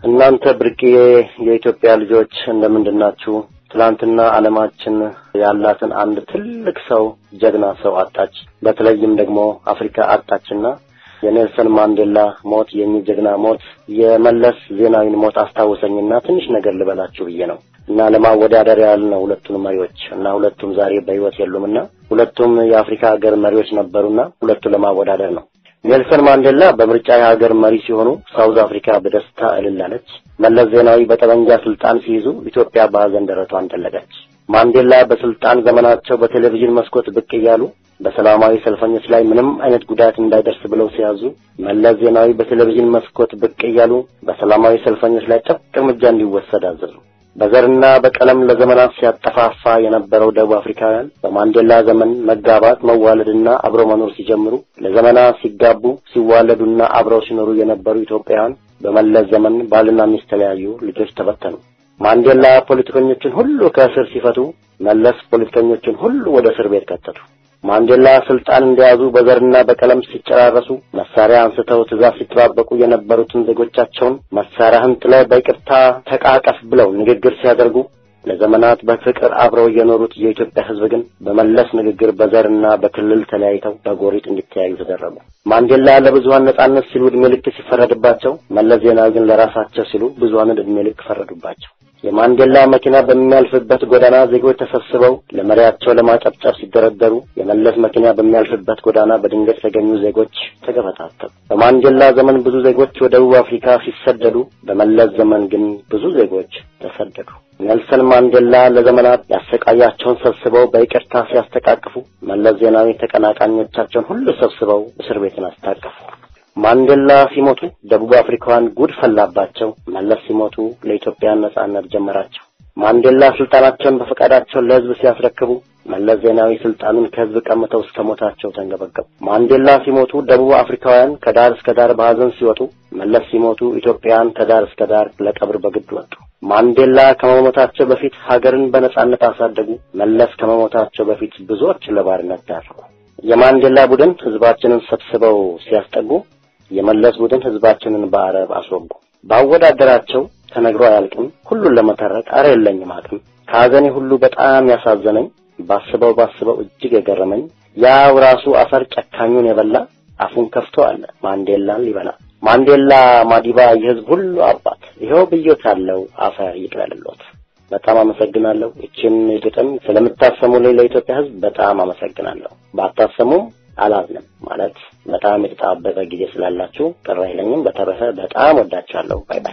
እናንተ ብርቅዬ የኢትዮጵያ ልጆች እንደምንድን ናችሁ? ትላንትና ዓለማችን ያላትን አንድ ትልቅ ሰው ጀግና ሰው አጣች። በተለይም ደግሞ አፍሪካ አጣችና የኔልሰን ማንዴላ ሞት የኚህ ጀግና ሞት የመለስ ዜናዊን ሞት አስታወሰኝና ትንሽ ነገር ልበላችሁ ብዬ ነው እና ለማወዳደር ያህል ነው ሁለቱን መሪዎች እና ሁለቱም ዛሬ በሕይወት የሉምና ሁለቱም የአፍሪካ ሀገር መሪዎች ነበሩና ሁለቱ ለማወዳደር ነው። ኔልሰን ማንዴላ በምርጫ የሀገር መሪ ሲሆኑ ሳውዝ አፍሪካ በደስታ እልል አለች። መለስ ዜናዊ በጠመንጃ ስልጣን ሲይዙ ኢትዮጵያ በሀዘን ደረቷን ጠለቀች። ማንዴላ በስልጣን ዘመናቸው በቴሌቪዥን መስኮት ብቅ እያሉ በሰላማዊ ሰልፈኞች ላይ ምንም አይነት ጉዳት እንዳይደርስ ብለው ሲያዙ፣ መለስ ዜናዊ በቴሌቪዥን መስኮት ብቅ እያሉ በሰላማዊ ሰልፈኞች ላይ ጨብጥ እርምጃ እንዲወሰድ አዘዙ። በዘርና በቀለም ለዘመናት ሲያጠፋፋ የነበረው ደቡብ አፍሪካውያን በማንዴላ ዘመን መጋባት፣ መዋለድና አብሮ መኖር ሲጀምሩ ለዘመናት ሲጋቡ ሲዋለዱና አብረው ሲኖሩ የነበሩ ኢትዮጵያውያን በመለስ ዘመን ባልና ሚስት ተለያዩ፣ ልጆች ተበተኑ። ማንዴላ ፖለቲከኞችን ሁሉ ከእስር ሲፈቱ፣ መለስ ፖለቲከኞችን ሁሉ ወደ እስር ቤት ከተቱ። ማንዴላ ስልጣን እንደያዙ በዘርና በቀለም ሲጨራረሱ መሳሪያ አንስተው ትእዛዝ ሲጠባበቁ የነበሩትን ዜጎቻቸውን መሳሪያህን ጥለህ በይቅርታ ተቃቀፍ ብለው ንግግር ሲያደርጉ ለዘመናት በፍቅር አብረው የኖሩት የኢትዮጵያ ሕዝብ ግን በመለስ ንግግር በዘርና በክልል ተለያይተው በጎሪጥ እንዲተያዩ ተደረጉ። ማንዴላ ለብዙሀን ነጻነት ሲሉ ዕድሜ ልክ ሲፈረድባቸው፣ መለስ ዜናዊ ግን ለራሳቸው ሲሉ ብዙሀንን ዕድሜ ልክ ፈረዱባቸው። የማንዴላ መኪና በሚያልፍበት ጎዳና ዜጎች ተሰብስበው ለመሪያቸው ለማጨብጨብ ሲደረደሩ የመለስ መኪና በሚያልፍበት ጎዳና በድንገት የተገኙ ዜጎች ተገፈታተሩ። በማንዴላ ዘመን ብዙ ዜጎች ወደ ደቡብ አፍሪካ ሲሰደዱ፣ በመለስ ዘመን ግን ብዙ ዜጎች ተሰደዱ። ኔልሰን ማንዴላ ለዘመናት ያሰቃያቸውን ሰብስበው በይቅርታ ሲያስተቃቅፉ፣ መለስ ዜናዊ ተቀናቃኞቻቸውን ሁሉ ሰብስበው እስር ቤትን አስታቀፉ። ማንዴላ ሲሞቱ ደቡብ አፍሪካውያን ጉድ ፈላባቸው። መለስ ሲሞቱ ለኢትዮጵያ ነጻነት ጀመራቸው። ማንዴላ ስልጣናቸውን በፈቃዳቸው ለሕዝብ ሲያስረክቡ መለስ ዜናዊ ስልጣኑን ከሕዝብ ቀምተው እስከ ሞታቸው ተንገበገቡ። ማንዴላ ሲሞቱ ደቡብ አፍሪካውያን ከዳር እስከ ዳር በሐዘን ሲወጡ፣ መለስ ሲሞቱ ኢትዮጵያውያን ከዳር እስከ ዳር ለቀብር በግድ ወጡ። ማንዴላ ከመሞታቸው በፊት ሀገርን በነጻነት አሳደጉ። መለስ ከመሞታቸው በፊት ብዙዎች ለባርነት ዳረጉ። የማንዴላ ቡድን ሕዝባችንን ሰብስበው ሲያስጠጉ የመለስ ቡድን ህዝባችንን በአረብ አስወጉ። ባወዳደራቸው ተነግሮ አያልቅም። ሁሉን ለመተረክ አረ የለኝም አቅም። ከሀዘኔ ሁሉ በጣም ያሳዘነኝ ባስበው ባስበው እጅግ የገረመኝ ያው ራሱ አፈር ጨካኙን የበላ አፉን ከፍቶ አለ ማንዴላን ሊበላ። ማንዴላ ማዲባ የህዝብ ሁሉ አባት ይኸው ብዮታለው አፈር ይቅለልሎት። በጣም አመሰግናለሁ። እችን ግጥም ስለምታሰሙልኝ ለኢትዮጵያ ህዝብ በጣም አመሰግናለሁ። ባታሰሙም አላዝንም ማለት በጣም የተጣበቀ ጊዜ ስላላችሁ ቅር አይለኝም። በተረፈ በጣም ወዳችኋለሁ። ባይ።